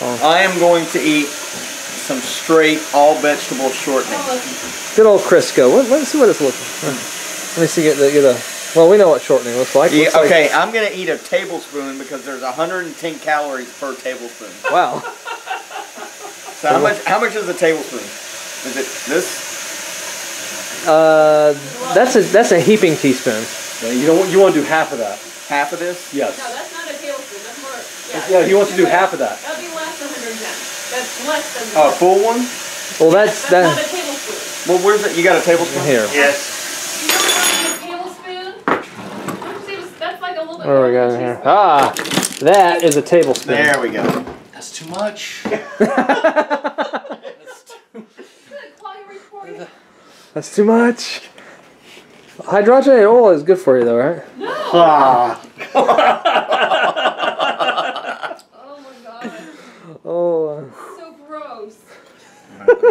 Oh. I am going to eat some straight all vegetable shortening. Good old Crisco. Let, let's see what it's looking. Let me see. Get the get a. Well, we know what shortening looks like. Yeah, Looks like- okay, I'm gonna eat a tablespoon because there's 110 calories per tablespoon. Wow. So how much? How much is a tablespoon? Is it this? Uh, that's a that's a heaping teaspoon. You don't. You want to do half of that. Half of this? Yes. No, that's not a tablespoon. That's more. Yeah, Yeah, he wants to do half of that. That'll be less than 110. That's less than. Oh, a full one? Well, that's That's not a that. tablespoon. Well, where's it? You got a tablespoon? Here. Yes. You don't want a tablespoon? Don't you say That's like a little bit. What do we more got in here? Ah, that is a tablespoon. There we go. That's too much. teaspoon. Call. That's too much. Hydrogenated oil is good for you, though, right? No. Ah. Oh my god. Oh. So gross.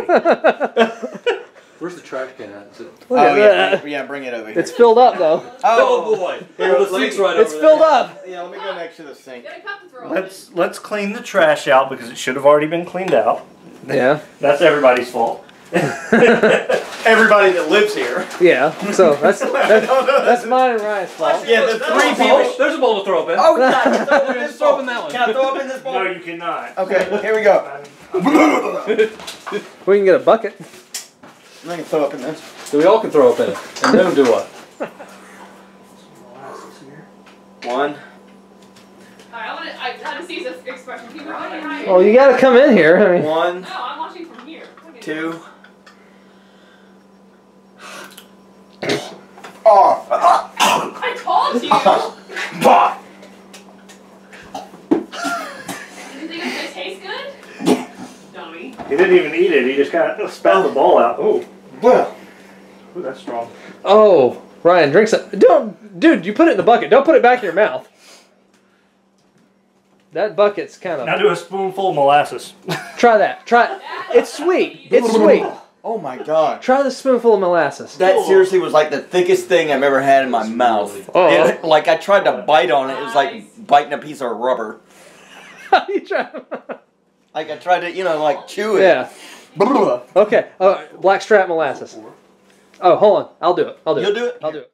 Where's the trash can at? Is it? Look Oh yeah, that. bring- yeah. Bring it over here. It's filled up though. Oh, oh boy! Here, oh, the sink's right It's over filled there. up. yeah. Let me go next to the sink. Get a cup to throw Let's let's clean the trash out because it should have already been cleaned out. Yeah. That's everybody's fault. Everybody that lives here. Yeah. So that's that's, that's mine and Ryan's fault. Yeah, the three There's a people. bowl- There's a bowl to throw up in. Oh, God, I can throw it in this Just throw bowl. up in that one. Can I throw up in this bowl? No, you cannot. Okay, here we go. We can get a bucket. I can throw up in this. So we all can throw up in it. And then do what? One. Alright, I want to. I gotta see his expression. Keep running. Well, you got to come in here. I mean, One, No, I'm watching from here. Two. Oh. I told you. Bah. Did you think it taste good? Dummy. He didn't even eat it. He just kind of spat the ball out. Oh, Well, ooh, that's strong. oh, Ryan, drink some. Don't, dude. You put it in the bucket. Don't put it back in your mouth. That bucket's kind of. Now do a spoonful of molasses. Try that. Try. it. It's sweet. It's sweet. Oh my god. Try the spoonful of molasses. That seriously was like the thickest thing I've ever had in my mouth. Oh. It- like I tried to bite on it, it was like biting a piece of rubber. you try. Like I tried to, you know, like chew it. Yeah. Okay. Uh, blackstrap molasses. Oh, hold on. I'll do it. I'll do You'll it. do it? I'll do it.